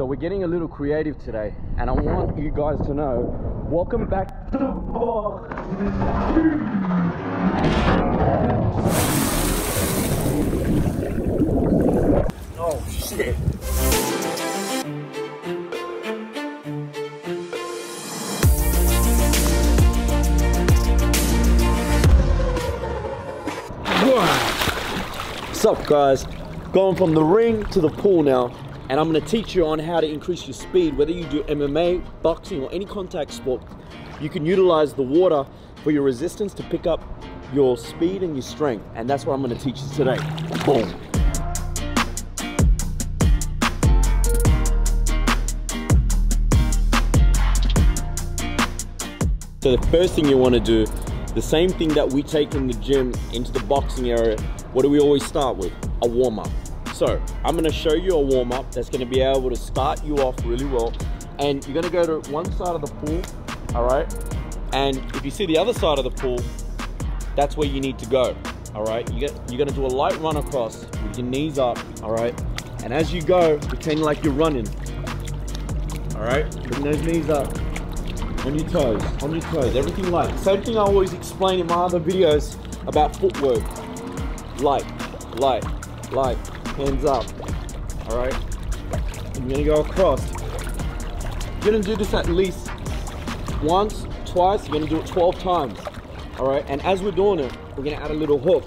So we're getting a little creative today, and I want you guys to know, welcome back to the box. Oh shit. What's up guys? Going from the ring to the pool now and I'm going to teach you on how to increase your speed whether you do MMA, boxing or any contact sport. You can utilize the water for your resistance to pick up your speed and your strength and that's what I'm going to teach you today. Boom. So the first thing you want to do, the same thing that we take in the gym into the boxing area, what do we always start with? A warm up. So I'm gonna show you a warm up that's gonna be able to start you off really well. And you're gonna go to one side of the pool, all right? And if you see the other side of the pool, that's where you need to go, all right? You get, you're gonna do a light run across with your knees up, all right? And as you go, pretend like you're running, all right? Bring those knees up on your toes, on your toes, everything light. Same thing I always explain in my other videos about footwork. Light, light, light, hands up, all right? I'm gonna go across. You're gonna do this at least once, twice, you're gonna do it 12 times, all right? And as we're doing it, we're gonna add a little hook,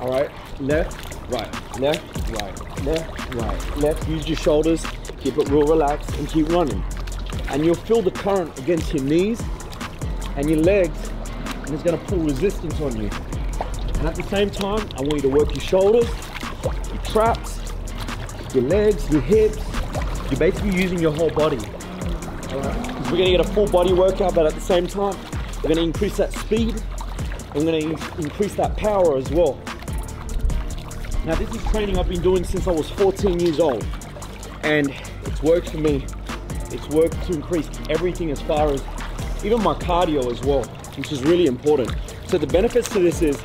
all right? Left, right, left, right, left, right, left. Use your shoulders, keep it real relaxed, and keep running and you'll feel the current against your knees and your legs and it's to pull resistance on you and at the same time I want you to work your shoulders your traps your legs your hips you're basically using your whole body. Right. We're going to get a full body workout but at the same time we're going to increase that speed we're going to increase that power as well. Now this is training I've been doing since I was 14 years old and it's worked for me. It's worked to increase everything as far as even my cardio as well, which is really important. So the benefits to this is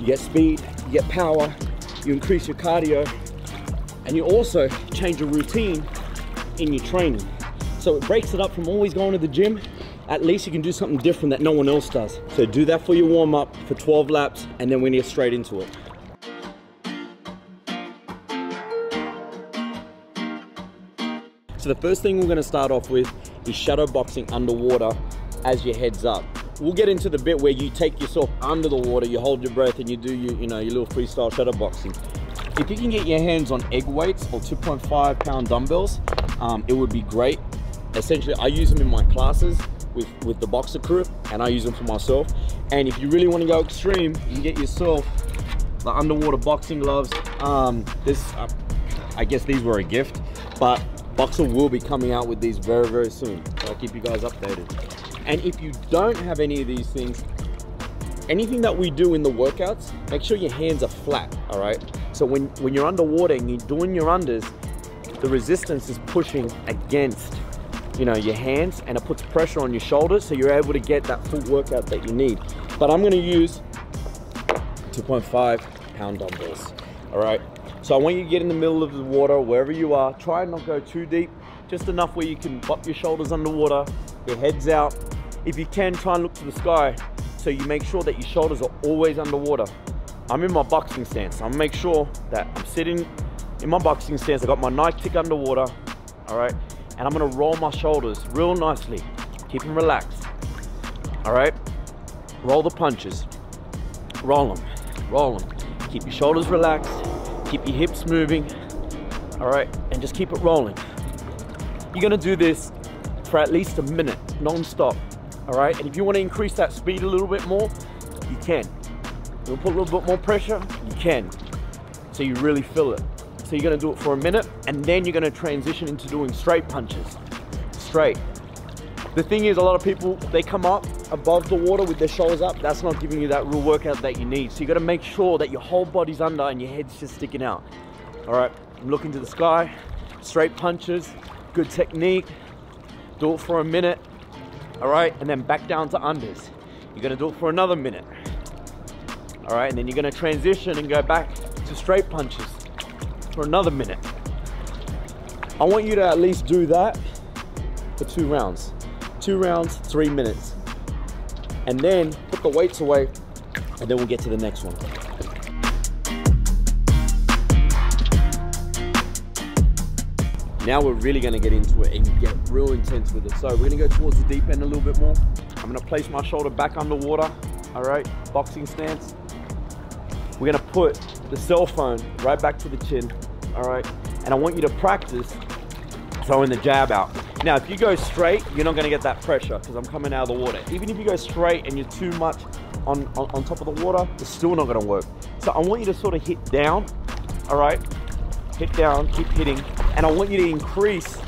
you get speed, you get power, you increase your cardio, and you also change your routine in your training. So it breaks it up from always going to the gym. At least you can do something different that no one else does. So do that for your warm up for 12 laps, and then we get straight into it. So the first thing we're gonna start off with is shadow boxing underwater as your head's up. We'll get into the bit where you take yourself under the water, you hold your breath and you do your, you know, your little freestyle shadow boxing. If you can get your hands on egg weights or 2.5 pound dumbbells, um, it would be great. Essentially, I use them in my classes with, with the BOXR crew and I use them for myself. And if you really wanna go extreme, you can get yourself the underwater boxing gloves. Um, this, uh, I guess these were a gift, but BOXR will be coming out with these very, very soon. So I'll keep you guys updated. And if you don't have any of these things, anything that we do in the workouts, make sure your hands are flat, all right? So when, when you're underwater and you're doing your unders, the resistance is pushing against you know, your hands and it puts pressure on your shoulders so you're able to get that full workout that you need. But I'm gonna use 2.5 pound dumbbells, all right? So I want you to get in the middle of the water, wherever you are. Try and not go too deep, just enough where you can pop your shoulders underwater, your head's out. If you can, try and look to the sky so you make sure that your shoulders are always underwater. I'm in my boxing stance. I'm make sure that I'm sitting in my boxing stance. I got my Nike tick underwater, all right? And I'm gonna roll my shoulders real nicely. Keep them relaxed, all right? Roll the punches. Roll them, roll them. Keep your shoulders relaxed. Keep your hips moving, all right? And just keep it rolling. You're gonna do this for at least a minute, non-stop, all right? And if you wanna increase that speed a little bit more, you can. You'll put a little bit more pressure, you can. So you really feel it. So you're gonna do it for a minute, and then you're gonna transition into doing straight punches. Straight. The thing is, a lot of people, they come up above the water with their shoulders up. That's not giving you that real workout that you need. So you gotta make sure that your whole body's under and your head's just sticking out. All right, I'm looking to the sky, straight punches, good technique. Do it for a minute, all right? And then back down to unders. You're gonna do it for another minute. All right, and then you're gonna transition and go back to straight punches for another minute. I want you to at least do that for two rounds. Two rounds, three minutes. And then put the weights away and then we'll get to the next one. Now we're really gonna get into it and get real intense with it. So we're gonna go towards the deep end a little bit more. I'm gonna place my shoulder back underwater, all right? Boxing stance. We're gonna put the cell phone right back to the chin, all right? And I want you to practice throwing the jab out. Now, if you go straight, you're not gonna get that pressure because I'm coming out of the water. Even if you go straight and you're too much on, on, on top of the water, it's still not gonna work. So I want you to sort of hit down, all right? Hit down, keep hitting, and I want you to increase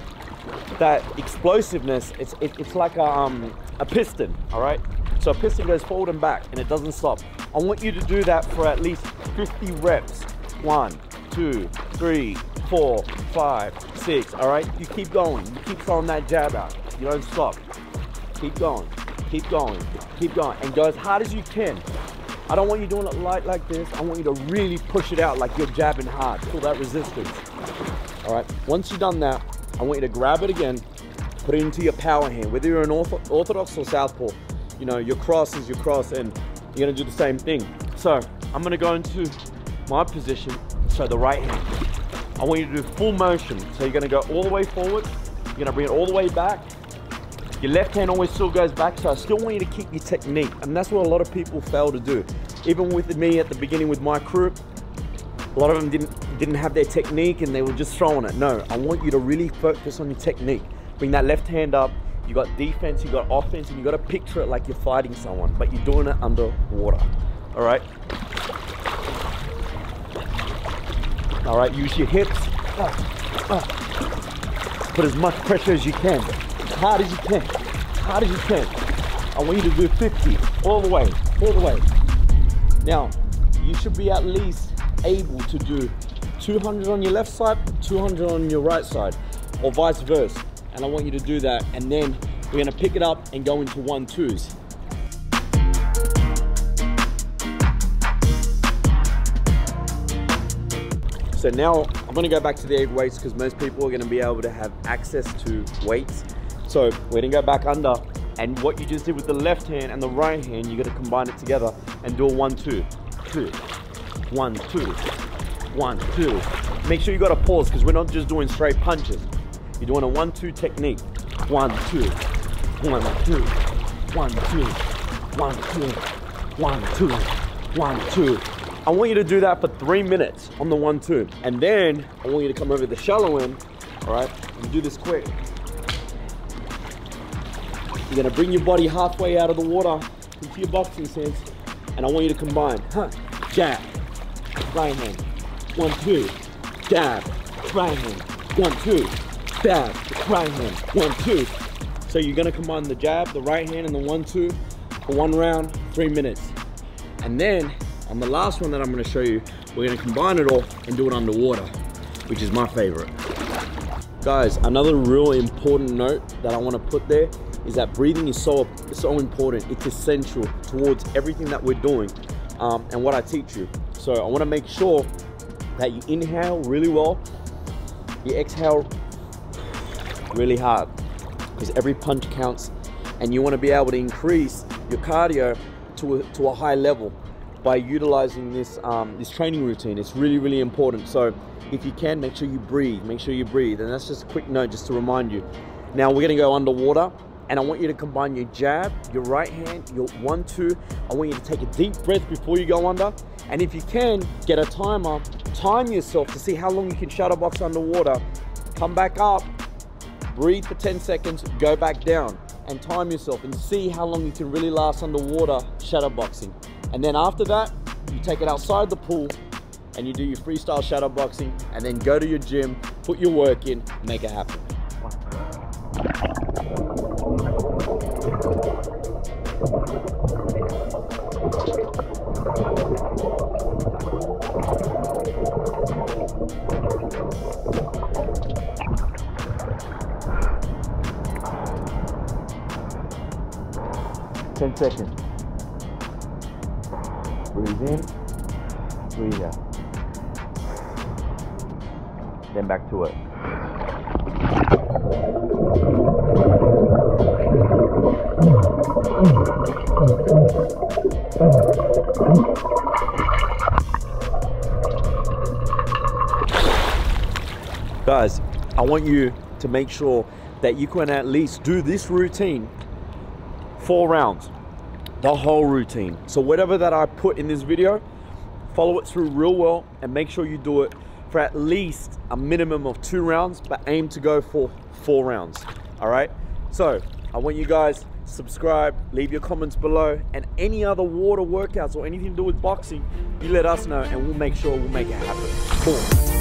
that explosiveness. It's it, it's like a, um, a piston, all right? So a piston goes forward and back, and it doesn't stop. I want you to do that for at least 50 reps. One, two, three, four, five, six, all right? You keep going. You keep throwing that jab out. You don't stop. Keep going, keep going, keep going, and go as hard as you can. I don't want you doing it light like this. I want you to really push it out like you're jabbing hard. Feel that resistance. All right, once you've done that, I want you to grab it again, put it into your power hand, whether you're an orthodox or southpaw. You know, your cross is your cross and you're gonna do the same thing. So I'm gonna go into my position, so the right hand. I want you to do full motion. So you're gonna go all the way forward, you're gonna bring it all the way back. Your left hand always still goes back, so I still want you to keep your technique. And that's what a lot of people fail to do. Even with me at the beginning with my crew, a lot of them didn't didn't have their technique and they were just throwing it. No, I want you to really focus on your technique. Bring that left hand up. You got defense, you got offense, and you got to picture it like you're fighting someone, but you're doing it underwater. All right. All right. Use your hips. Put as much pressure as you can, as hard as you can, as hard as you can. I want you to do 50 all the way, all the way. Now, you should be at least able to do 200 on your left side, 200 on your right side, or vice versa. And I want you to do that. And then we're gonna pick it up and go into one twos. So now I'm gonna go back to the egg weights because most people are gonna be able to have access to weights. So we're gonna go back under and what you just did with the left hand and the right hand, you're gonna combine it together and do a one, two, two, one, two, one, two. Make sure you got a pause because we're not just doing straight punches. You're doing a one, two technique. One, two, one, two, one, two, one, two, one, two, one, two. I want you to do that for three minutes on the one, two. And then I want you to come over the shallow end, all right? And do this quick. You're gonna bring your body halfway out of the water into your boxing stance. And I want you to combine, huh, jab, right hand, one, two, jab, right hand, one, two, jab, right hand, one, two. So you're gonna combine the jab, the right hand, and the one, two for one round, three minutes. And then on the last one that I'm gonna show you, we're gonna combine it all and do it underwater, which is my favorite. Guys, another real important note that I wanna put there is that breathing is so, so important. It's essential towards everything that we're doing um, and what I teach you. So I wanna make sure that you inhale really well, you exhale really hard because every punch counts and you want to be able to increase your cardio to a, to a high level by utilizing this um, this training routine it's really really important so if you can make sure you breathe make sure you breathe and that's just a quick note just to remind you now we're going to go underwater and I want you to combine your jab, your right hand, your one, two. I want you to take a deep breath before you go under. And if you can, get a timer, time yourself to see how long you can shadow box underwater. Come back up, breathe for 10 seconds, go back down and time yourself and see how long you can really last underwater shadow boxing. And then after that, you take it outside the pool and you do your freestyle shadow boxing and then go to your gym, put your work in, make it happen. 10 seconds. Breathe in, breathe out. Then back to it. Guys, I want you to make sure that you can at least do this routine four rounds, the whole routine. So whatever that I put in this video, follow it through real well and make sure you do it for at least a minimum of two rounds, but aim to go for four rounds. All right. So I want you guys subscribe, leave your comments below, and any other water workouts or anything to do with boxing, you let us know and we'll make sure we'll make it happen. Boom.